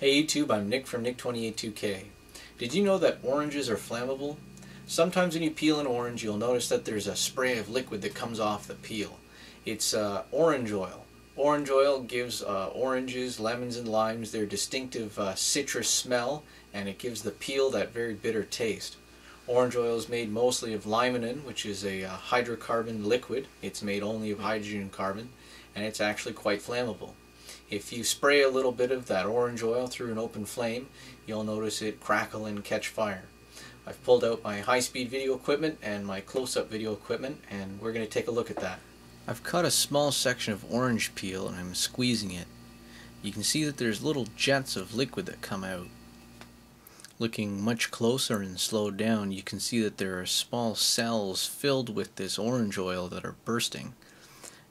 Hey YouTube, I'm Nick from NIK282K. Did you know that oranges are flammable? Sometimes when you peel an orange, you'll notice that there's a spray of liquid that comes off the peel. It's uh, orange oil. Orange oil gives uh, oranges, lemons, and limes their distinctive uh, citrus smell, and it gives the peel that very bitter taste. Orange oil is made mostly of limonene, which is a uh, hydrocarbon liquid. It's made only of hydrogen and carbon, and it's actually quite flammable. If you spray a little bit of that orange oil through an open flame, you'll notice it crackle and catch fire. I've pulled out my high-speed video equipment and my close-up video equipment, and we're going to take a look at that. I've cut a small section of orange peel and I'm squeezing it. You can see that there's little jets of liquid that come out. Looking much closer and slowed down, you can see that there are small cells filled with this orange oil that are bursting.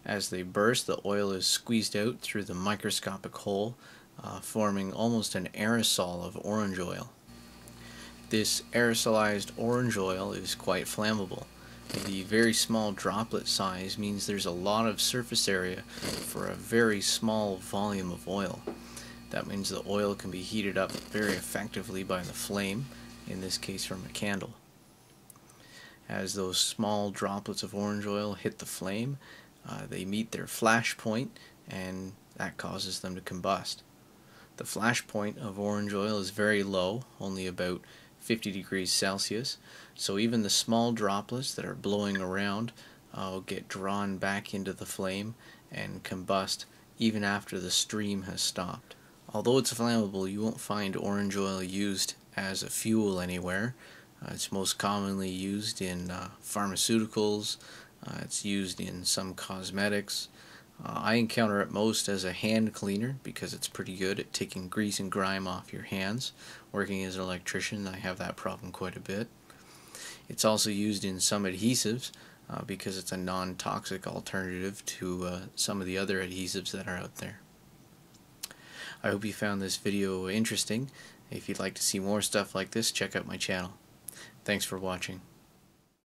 As they burst, the oil is squeezed out through the microscopic hole, uh, forming almost an aerosol of orange oil. This aerosolized orange oil is quite flammable. The very small droplet size means there's a lot of surface area for a very small volume of oil. That means the oil can be heated up very effectively by the flame, in this case from a candle. As those small droplets of orange oil hit the flame, uh, they meet their flash point and that causes them to combust. The flash point of orange oil is very low, only about 50 degrees Celsius, so even the small droplets that are blowing around uh, will get drawn back into the flame and combust even after the stream has stopped. Although it's flammable, you won't find orange oil used as a fuel anywhere. Uh, it's most commonly used in uh, pharmaceuticals, uh, it's used in some cosmetics. Uh, I encounter it most as a hand cleaner because it's pretty good at taking grease and grime off your hands. Working as an electrician, I have that problem quite a bit. It's also used in some adhesives uh, because it's a non-toxic alternative to uh, some of the other adhesives that are out there. I hope you found this video interesting. If you'd like to see more stuff like this, check out my channel. Thanks for watching.